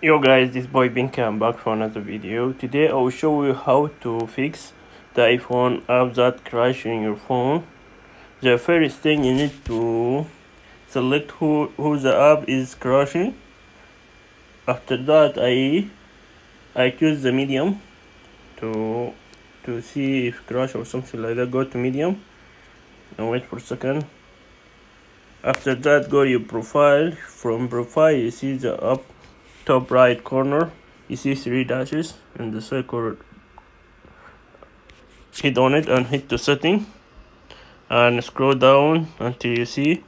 Yo guys, this boy Binky, I'm back for another video. Today I will show you how to fix the iPhone app that crash in your phone. The first thing you need to select who, who the app is crashing. After that I I choose the medium to to see if crash or something like that. Go to medium and wait for a second. After that go to your profile. From profile you see the app top right corner you see three dashes in the circle hit on it and hit the setting. And scroll down until you see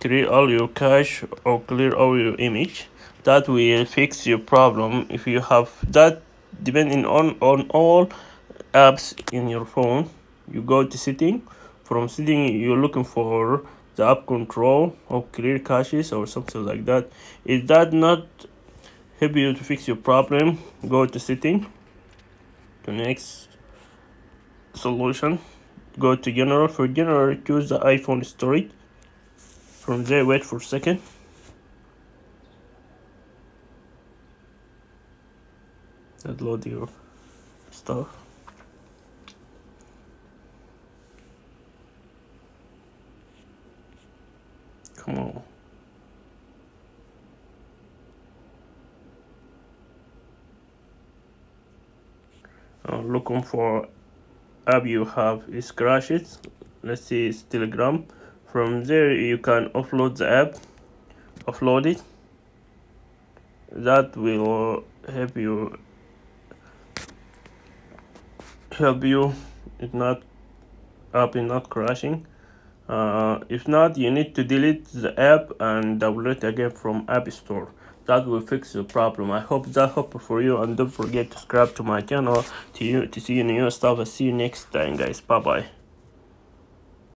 clear all your cache or clear all your image. That will fix your problem if you have that depending on on all apps in your phone. You go to setting. From setting you're looking for the app control or clear caches or something like that. Is that not help you to fix your problem go to setting to next solution go to general. For general choose the iphone storage from there wait for a second. Load your stuff. Come on uh, looking for app you have is crashes. Let's see it's telegram. From there you can upload the app. Upload it. That will help you help you if not app is not crashing. Uh, if not you need to delete the app and download it again from app store that will fix the problem. I hope that helpful for you and don't forget to subscribe to my channel. To you to see new stuff. I'll see you next time guys. Bye bye